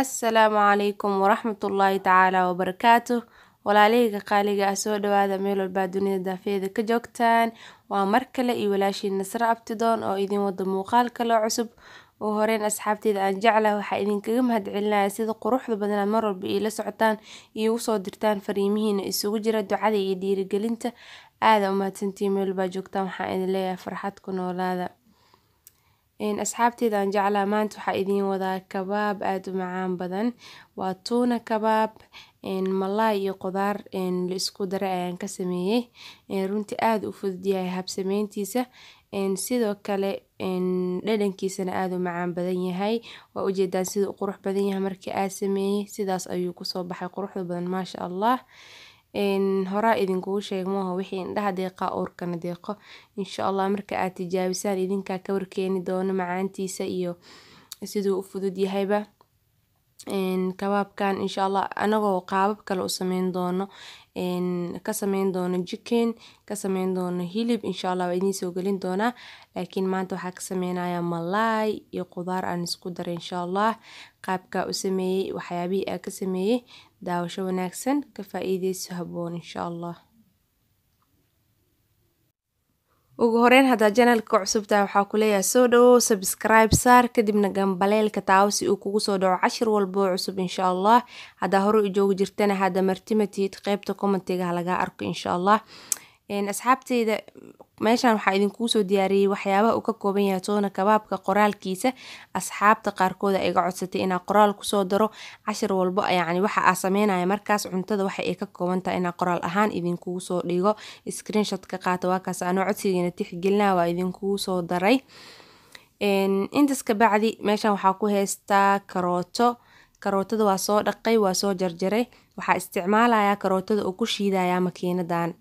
Assalaamu calaykum waraxmatullaahi tacaala wabarakaatuh walaalahayga qaaliga ah soo dhawaada meel walbaa dunida daafeeda ka joogtaan. Waa mar kale iyo walaashiin Nasra Abtidoon oo idin wada muuqaal kale oo cusub. Oo horeen asxaabteyda aan jeclahay waxaa idinkaga mahadcelinayaa sida quruxda badan aad mar walba iila socotaan iyo ugu soo dirtaan fariimihiina isugu jira ducada iyo dhiirigelinta. Aada u mahadsantihiin meel walbaa joogtaan waxaan idin leeyahay farxad ku noolaada asxaabteyda aan jeclaha maanta waxaa idiin wadaa kabaab aada u macaan badan. Waa tuuna kabaab malaay iyo qudaar la isku daray ayaan ka sameeyey. Runtii aada u fudud yahay habsameyntiisa sidoo kale dhadhankiisana aada u macaan badan yahay. Waa ujeedaan sida u qurux badan yahay markii aad sameeyey. Sidaas ayuu ku soo baxay quruxda badan maasha allah horaa idinkugu sheeg maaho wixii indhaha deeqa uurkana deeqo. Insha allah marka aad tijaabisaan idinkaa ka warkeeni doono macaantiisa iyo siduu u fudud yahayba. Kabaabkan insha allah anagoo qaabab kale u sameyn doono. Ka sameyn doono jikin ka sameyn doono hilib insha allah waa idiin soo gelin doonaa. Laakiin maanta waxaa ka sameynayaa malaay iyo qudaar aan isku daray insha allah qaabkaa u sameeyey waxyaabihii aa ka sameeyey daawasho wanaagsan ka faa-iideyso haboon insha allah. Ugu horeyn haddaa janalka ka cusubtahay waxaa ku leeyahay soo dhawow subscribe saar kadibna gambaleelka taawo si uu kugu soo dhaco cashir walba cusub insha allah. Haddaa hore u joogi jirtana hadda martimatid qeybta commentiga ha lagaa arko insha allah asxaabteyda meeshan waxaa idinkugu soo diyaariyey waxyaabaha uu ka kooban yahay toona kabaabka qoraalkiisa. Asxaabta qaarkood a iga codsatay inaa qoraal ku soo daro. Cashir walbo yacni waxa aa sameynaya markaas cuntada waxa ay ka kooban tahay inaa qoraal ahaan idinkugu soo dhigo. Screenshot ka qaata waa kaas anoo codsigiina tixgelinaa waa idinkugu soo daray. Intaas kabacdi meeshan waxaa ku heystaa karooto. Karootada waa soo dhaqay waa soo jarjaray. Waxaa isticmaalayaa karootada oo ku shiidayaa makiinadan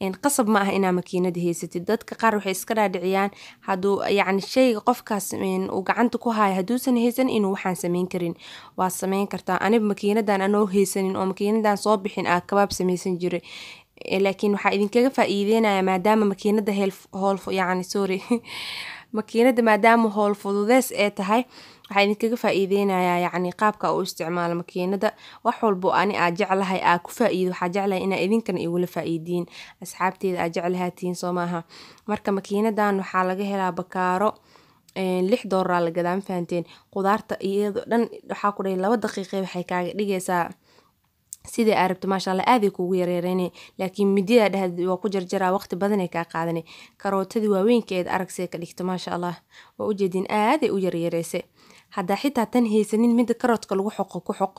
qasab ma ah inaa makiinada haysatid. Dadka qaar waxay iska dhaadhiciyaan haduu yacni shayga qofkaas uu gacanta ku haayo hadduusan haysan inuu waxaan sameyn karin. Waa sameyn kartaa. Aniba makiinadan anoo haysanin oo makiinadan soo bixin aa kabaab sameysan jiray. Laakiin waxaa idinkaga faa-iideynaya maadaama makiinada hool yacni sorry. Makiinada maadaama howl fududees ee tahay waxaa idinkaga faa-iideynayaa yacni qaabka u isticmaalo makiinada. Wax walbo ani aa jeclahay aa ku faa-iido waxaa jeclahay inaa idinkana igula faa-iidiin. Asxaabteeda aa soo maaha. Marka makiinadan waxaa laga helaa bakaaro lix dooraa la gadaa ma qudaarta iyadoo dhan waxaa ku dhahay laba daqiiqe waxay kaaga dhigaysaa sidai aa rabto maasha aaday kuugu yareereyne laakiin midida dhehd waa ku jarjaraa waqti badanay kaa qaadane karootadii waaweynkeed aragsee ka dhigta maasha allah waa ujeediin aaday u yaryareysay haddaa xitaa tan haysanin midda karoodka lagu xoqo ku xoq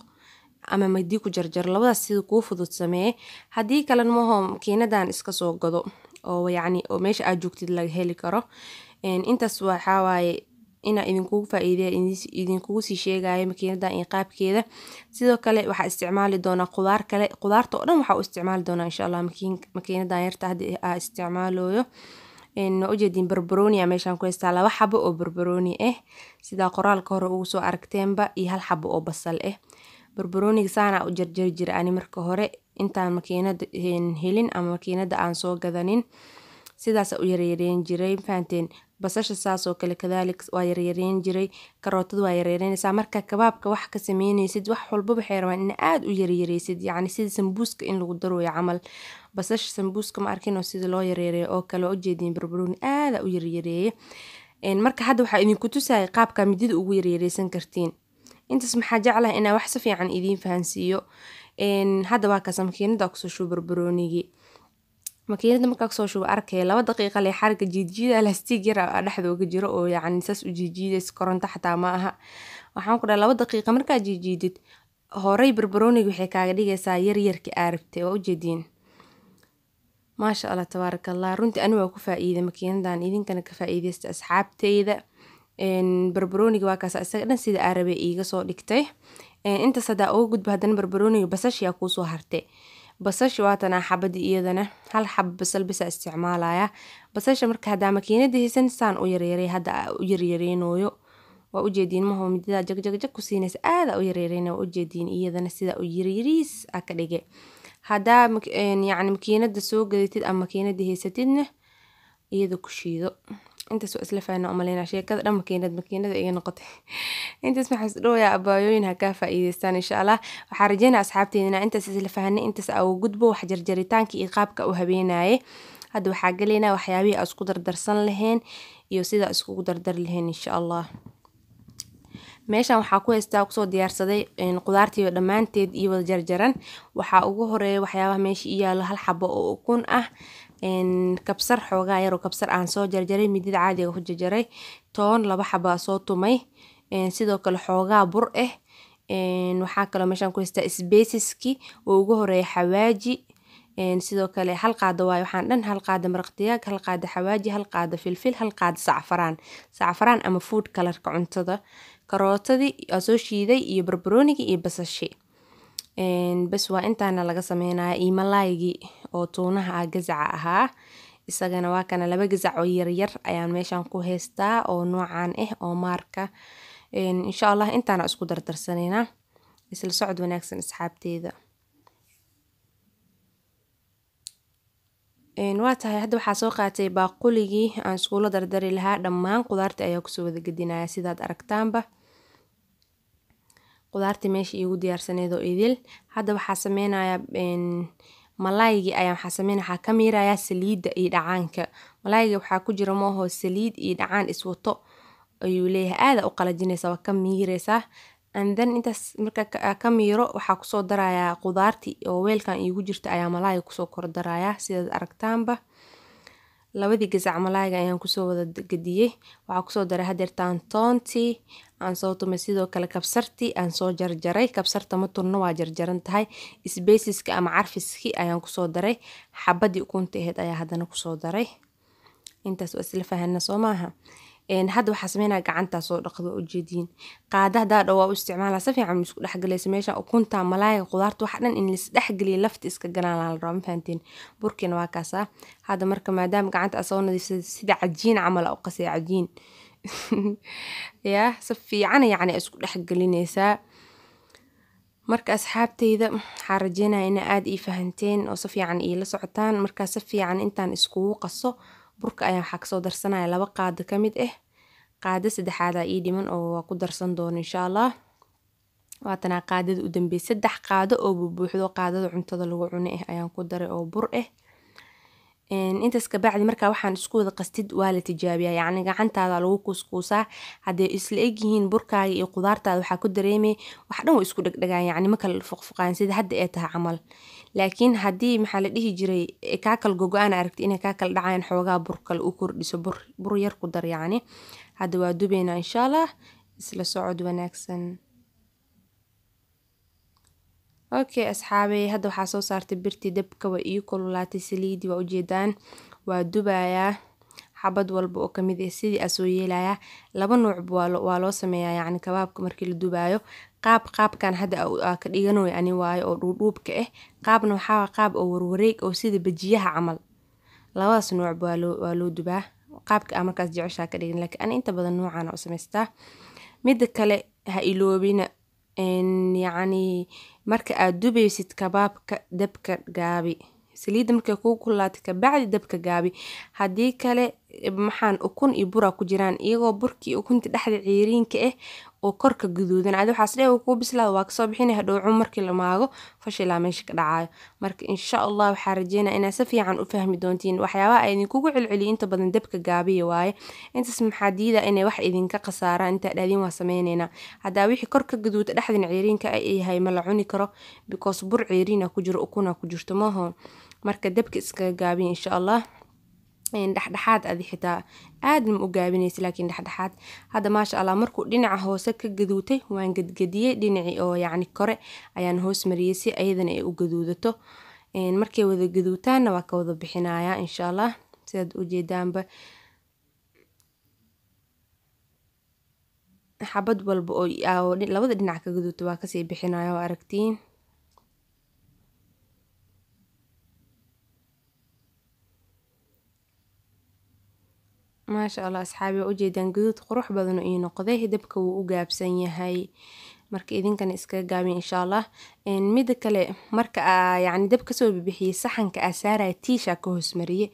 ama madii ku jarjaro labadaas sida kuu fudud sameeye haddii kalena maho makiinadan iska soo gado oo yacni oo meesha aad joogtid laga heli karo. Intaas waxaa waaye inaa idinkugu faa-iideya idinkugu sii sheegayo makiinadan iyo qaabkeeda. Sidoo kale waxaa isticmaali doonaa qudaar kale qudaarta oo dhan waxaa u isticmaali doonaa insha allah makiinadan yarta haddii aa isticmaalooyo waa ujeediin barbarooni a meeshaan ku haystaa laba xabo oo barbarooni ah sidaa qoraalka hore ugu soo aragteenba iyo hal xabo oo basal ah barbarooniga saanaa u jarjari jira ani marka hore intaan makiinada helin ama makiinada aan soo gadanin sidaas u yaryareyn jiray fahanteen basasha saasoo kale kadaalik waa yaryareyn jiray karootada waa yaryareynaysaa marka kabaabka wax ka sameyneysid wax walba waxay rabaan in aada u yaryareysid yacni sida sambuuska in lagu darooyo camal. Basasha sambuuska ma arkin oo sida loo yaryareeyo oo kale waa ujeediin barbarooni aada u yaryareeye marka hadda waxaa idinku tusaya qaabka midida ugu yaryareysan kartiin. Intaas maxaa jeclaha inaa wax si fiican idiin fahansiiyo? Hadda waa kaasa makiinada barbaroonigii makiinada markaa ku soo shubo arkaya laba daqiiqa le xariga jiidjiida lastig yar dhexda uga jiro oo yacni saas u jiijiidays koronto xataa ma aha. Waxaan ku dhaha laba daqiiqa markaa jiijiidid horey barbarooniga waxay kaaga dhigaysaa yaryarka aa rabtay waa ujeediin maasha allah tabaaraka allah runtii ani waa ku faa-iiday makiinadan idinkana ka faa-iideysta asxaabteyda. Barbarooniga waa isaga dhan sida aa rabay iiga soo dhigtay. Intaas haddaa uga gudba haddana barbarooniga basashiyaa kuusoo hartay basashi waatanaa xabadii iyadana hal xaba basal bisa isticmaalaya. Basasha marka haddaa makiinada haysan saan u yaryaray hadda u yaryareynoyo waa ujeediin maho midada jagjagjag ku siinaysa aada u yaryareyna waa ujeediin iyadana sida u yaryariis a ka dhige haddaa yacni makiinada soo gadatid ama makiinada haysatidna iyada ku shiido intaas waa isla faana umaleynaa sheekada dhan makiinad makiinada iga noqotay. Intaas maxaa isdhowaya abaayooyin ha kaa faa'iideystaan insha allah waxaa rajeynaya asxaabteydina intaas isla fahanay intaas aa ugu gudbo wax jarjaritaanka iyo qaabka u habeenaye. Hadda waxaa gelaynaa waxyaabihii aa isku dardarsan laheen iyo sidaa iskugu dardar laheen insha allah meeshan waxaa ku haystaa ku soo diyaarsaday qudaartiiyo dhammaanteed iyo wada jarjaran. Waxaa ugu horreeya waxyaabaha meesha i yaalo hal xabo oo ukun ah kabsar xoogaa yaroo kabsar aan soo jarjaray midida caadiga ku jarjaray toon laba xabaa soo tumay sidoo kale xoogaa bur ah waxaa kaloo meeshaan ku haystaa sbesiski oo ugu horreeya xawaaji sidoo kale hal qaada waayo waxaan dhan hal qaada maraq digaag hal qaada xawaaji hal qaada filfil hal qaada sacfaraan sacfaraan ama food kalarka cuntada karootadii aa soo shiiday iyo barbaroonigii iyo basashi bas waa intaana laga sameynaya iyo malaygii oo tuunaha ah gazaca ahaa. Isagana waa kana laba gazac oo yaryar ayaan meeshan ku haystaa oo noocan ah oo maarka insha allah intaana isku dardarsaneynaa isla socod wanaagsan asxaabteeda. Waa tahay hadda waxaa soo qaatay baaquligii aan iskuula dardari lahaa dhammaan qudaartii ayaa ku soo wada gedinaya sidaad aragtaanba. Qudaartii meesha iigu diyaarsaneed oo idil. Hadda waxaa sameynaya malaygii ayaa waxaa sameynaya waxaa ka miirayaa saliidda iyo dhacaanka. Malayga waxaa ku jira mooho saliid iyo dhacaan iswato. Ayuu leeyahay aada u qalajinaysa waa ka miireysaa andthen intaas marka ka miiro waxaa ku soo darayaa qudaartii oo weelkan iigu jirta ayaa malaayga ku soo kordarayaa sidaad aragtaanba labadii gasac malaayga ayaan ku soo wada gediyey waxaa ku soo daray hadeertaan toontii aan soo tumay sidoo kale kabsartii aan soo jarjaray. Kabsarta ma turno waa jarjaran tahay. Sbesiska ama carfiskii ayaan ku soo daray. Xabadii ukunta aheyd ayaa haddana ku soo daray. Intaas waa isla fahana soo maaha hadda waxaa sameynaya gacantaa soo dhaqdo ujeediin qaada hadaa dhow waa u isticmaala. Si fiican isku dhexgalaysa meesha ukunta malaayga qudaarta waxa dhan in lis dhexgeliya lafta iska galaan la rabaa ma fahanteen burkiina waa kaasaa hadda marka maadaama gacanta aa soo nadiifsada sida cajiin camal u qasay cajiin. Yaa si fiican yacni isku dhexgelinaysaa marka asxaabteyda waxaa rajeynaya ina aada ii fahanteen oo si fiican iila socotaan. Markaa si fiican intaan iskugu qaso burka ayaa waxaa ka soo darsanaya laba qaado ka mid ah qaado saddexaadaa ii dhiman oo waa ku darsan doono insha allah waatanaa qaadada u dambey saddex qaado oo bubuuxdo qaadada cuntada lagu cuno ah ayaan ku daray oo bur ah intaas kabacdi markaa waxaan isku wada qastid waa la tijaabiyaa yacni gacantaada lagu kuuskuusaa hadday isla egyihiin burkaaga iyo qudaartaada waxaa ku dareemay wax dhan wa isku dhegdhegaan yacni ma kala fuqfuqaan sida hadda ee tahay camal laakiin haddii maxaa la dhihi jiray kaa kala gogo-aan aragti inay kaa kala dhacayaan xoogaa bur kale u kordhiso bur yar ku dar yacni. Hadda waa dubeynaa insha allah isla socod wanaagsan. Okay asxaabey hadda waxaa soo saartay birtii dabka waa ii kululaatay saliidii waa ujeedaan waa dubayaa xabad walba oo ka mid ah sidii aa soo yeelayaa laba nuucba waa loo sameeyaa yacni kabaabka markii la dubaayo qaab qaabkan hadda aa ka dhiganoy ani waayo oo dhuudhuubka ah qaabna waxaa qaab oo warwareeg oo sida bajiyaha camal. Labadaas nuucba waa loo dubaa. Qaabka aa markaas jeceshaa ka dhigan laakiin ani inta badan nuucan u samaystaa midda kale ha iloobina yacni marka aad dubaysid kabaabka dabka gaabi. Saliidda markay kuu kululaatay kabacdi dabka gaabi. Haddii kale maxaan ukun iyo buraa ku jiraan iyagoo burkii ukunta dhexda ciiriinka ah oo korka guduudan. Adi waxaas dhe kuu bislaada waa ka soo bixinay hadhowcu markii la maago fashilaa meesha ka dhacayo marka insha allah waxaa rajeynaya inaad si fiican u fahmi doontiin. Waxyaabaha ay idinkugu celceliyo inta badan dabka gaabiya waaye. Intaas maxaa diida inay wax idinka khasaaraan? Intaa dhaadin waa sameyneynaa haddaa wixii korka guduuda dhexdan ciiriinka yahay ma la cuni karo because bur ciiriina ku jiro ukuna ku jirto maho marka dabka iskaga gaabiya insha allah dhexdhexaad adi xitaa. Aad ma u gaabinaysa laakiin dhexdhexaad. Hadda maasha allah markuu dhinaca hoose ka gaduutay waan gadgadiyey dhinacii oo yacni kore ayaan hoos mariyey si ayadana ay u gaduudato. Markay wada gaduutaanna waa ka wada bixinayaa insha allah sidaad ujeedaanba xabad walba oo labada dhinac ka gaduuta waa ka sii bixinaya oo aragtiin maasha allah asxaabi waa ujeedaan gaduud qurux badan ii noqday dabka wuu u gaabsan yahay. Marka idinkana iskaga gaabin insha allah. Mida kale marka aa dab ka soo bibixiyey saxanka aa saaraya tiishaa ka hoosmariye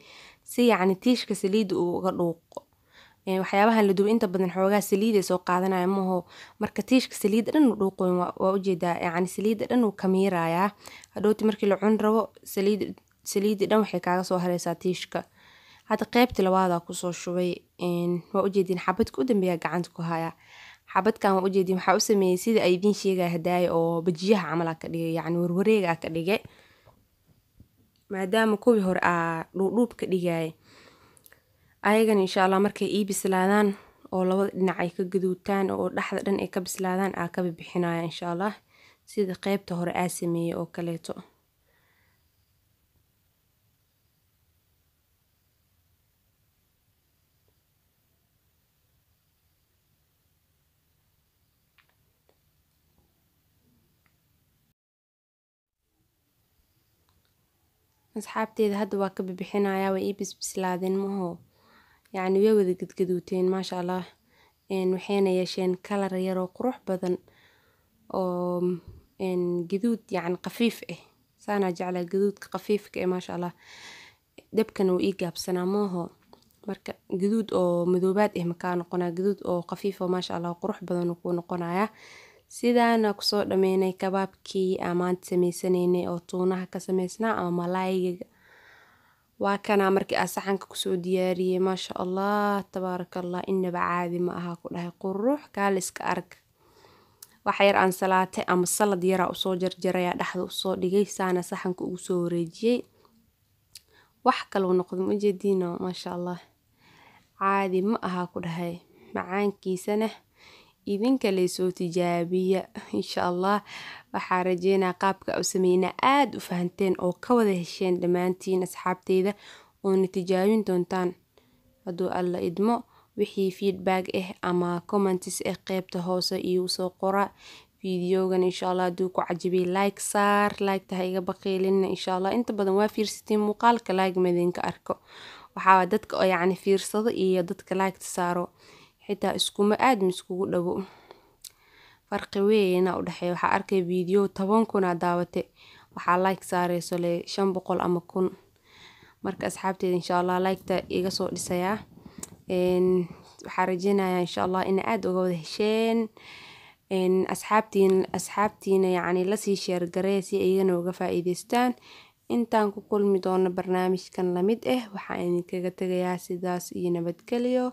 si yacni tiishka saliidda uu uga dhuuqo. Waxyaabahan la dubo inta badan xoogaa saliiday soo qaadanaya maho marka tiishka saliidda dhan uu dhuuqoyn waa u jeedaa yacni saliidda dhan uu kamiirayaa hadhowti markii la cuni rabo saliid saliidda dhan waxay kaaga soo hareysaa tiishka hadda qeybtii labaadaa ku soo shubay waa ujeediin xabadka u dambeeya gacanta ku haya? Xabadkan waa ujeediin waxaa u sameeyey sida ay idiin sheegaya hadaaya oo bajiyaha camal ka dhigay yacni warwareegaa ka dhigay. Maadaama kuwii hore aa dhuudhuub ka dhigaya ayagan insha allah markay ii bislaadaan oo labada dhinac ay ka gaduutaan oo dhexda dhan ay ka bislaadaan aa ka bibixinaya insha allah. Sida qeybta hore aa sameeyey oo kaleeto asxaabteeda hadda waa ka bibixinayaa way ii bisbislaadeen maho yacni way wada gadgaduuteen maasha allah waxayna yeesheen kalar yaroo qurux badan oo gaduud yacni qafiif ah saanaa jeclaa gaduudka qafiifka eh maasha allah dabkana wuu gaabsanaa maaho marka gaduud oo madoobaad ah makaa noqonaa. Gaduud oo qafiif oo maasha allah qurux badan kuu noqonayaa sidaana ku soo dhameynay kabaabkii aan maanta sameysanaynay oo tuunaha ka sameysnaa ama malaayiga. Waa kanaa markii aa saxanka ku soo diyaariyey maasha allah tabaaraka allah inaba caadi ma aha ku dhahay qurux kaala iska arag. Wax yar aan salaate ama salad yaraa u soo jarjarayaa dhexda u soo dhigay saana saxanka ugu soo wareejiyey wax noqdo ma jeediino maasha allah caadi ma aha ku dhahay macaankiisana idinka laysoo tijaabiya insha allah waxaa rajeynaa qaabka u sameynaa aada u fahanteen oo ka wada hesheen dhammaantiin asxaabteyda oona tijaabin doontaan. Hadduu alla idmo wixii feedback ah ama comments ah qeybta hoose iigu soo qora videogan insha allah hadduu ku cajabiyay like saar like taha iga baqiilina insha allah inta badan waa fiirsatiin muuqaalka like madinka arko. Waxaa dadka oo yacni fiirsado iyo dadka like-ta saaro xitaa iskuma aad ma iskugu dhawo. Farqi weyna u dhexeeya waxaa arkay video toban kunaa daawate waxaa like saareyso le shan boqol ama kun. Marka asxaabteeda insha allah like-ta iga soo dhisayaa. Waxaa rajeynayaa insha allah ina aada uga wada hesheen. Asxaabtiin asxaabtiina yacni la sii sheergaree si iyagana uga faa-iideystaan intaan ku kulmi doono barnaamijkan la mid ah waxaa idinkaga tegayaa sidaas iyo nabadgelyo